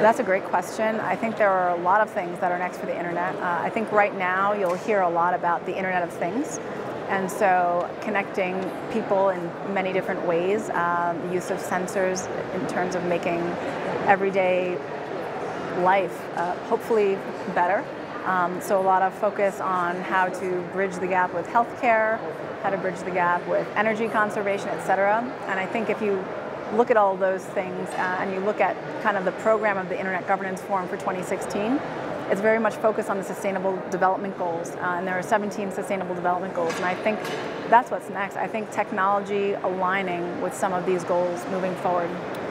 That's a great question. I think there are a lot of things that are next for the internet. Uh, I think right now you'll hear a lot about the Internet of Things. And so connecting people in many different ways, um, use of sensors in terms of making everyday life uh, hopefully better. Um, so a lot of focus on how to bridge the gap with healthcare, how to bridge the gap with energy conservation, et cetera. And I think if you look at all those things uh, and you look at kind of the program of the Internet Governance Forum for 2016, it's very much focused on the Sustainable Development Goals. Uh, and there are 17 Sustainable Development Goals. And I think that's what's next. I think technology aligning with some of these goals moving forward.